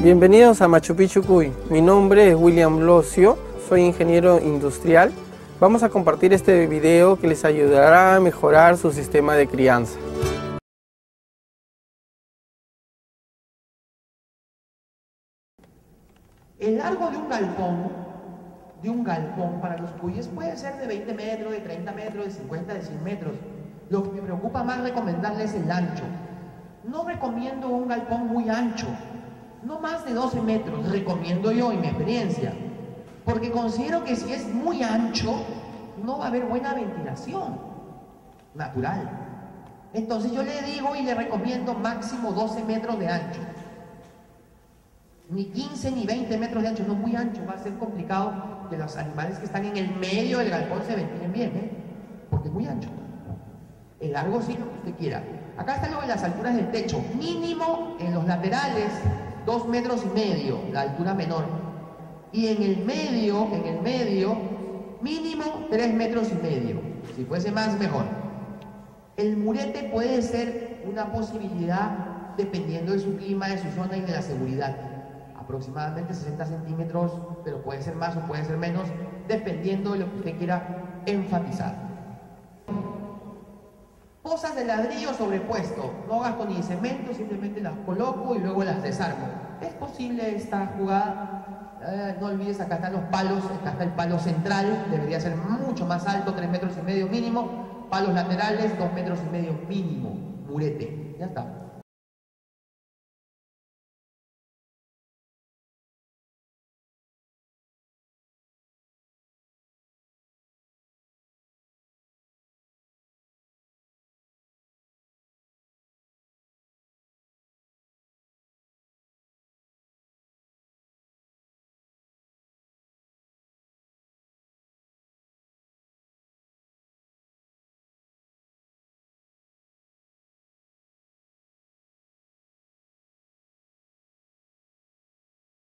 Bienvenidos a Machu Picchu Cuy. Mi nombre es William Locio, soy ingeniero industrial. Vamos a compartir este video que les ayudará a mejorar su sistema de crianza. El largo de un galpón, de un galpón para los cuyes puede ser de 20 metros, de 30 metros, de 50, de 100 metros. Lo que me preocupa más recomendarles es el ancho. No recomiendo un galpón muy ancho, no más de 12 metros, recomiendo yo en mi experiencia. Porque considero que si es muy ancho, no va a haber buena ventilación natural. Entonces yo le digo y le recomiendo máximo 12 metros de ancho ni 15 ni 20 metros de ancho, no muy ancho, va a ser complicado que los animales que están en el medio del galpón se ventilen bien, ¿eh? porque es muy ancho. El largo sí, lo que usted quiera. Acá está lo de las alturas del techo, mínimo en los laterales, 2 metros y medio, la altura menor. Y en el medio, en el medio, mínimo 3 metros y medio. Si fuese más, mejor. El murete puede ser una posibilidad dependiendo de su clima, de su zona y de la seguridad aproximadamente 60 centímetros, pero puede ser más o puede ser menos, dependiendo de lo que usted quiera enfatizar. Posas de ladrillo sobrepuesto, no gasto ni cemento, simplemente las coloco y luego las desarmo. ¿Es posible esta jugada? Eh, no olvides, acá están los palos, acá está el palo central, debería ser mucho más alto, 3 metros y medio mínimo, palos laterales, 2 metros y medio mínimo, murete, ya está.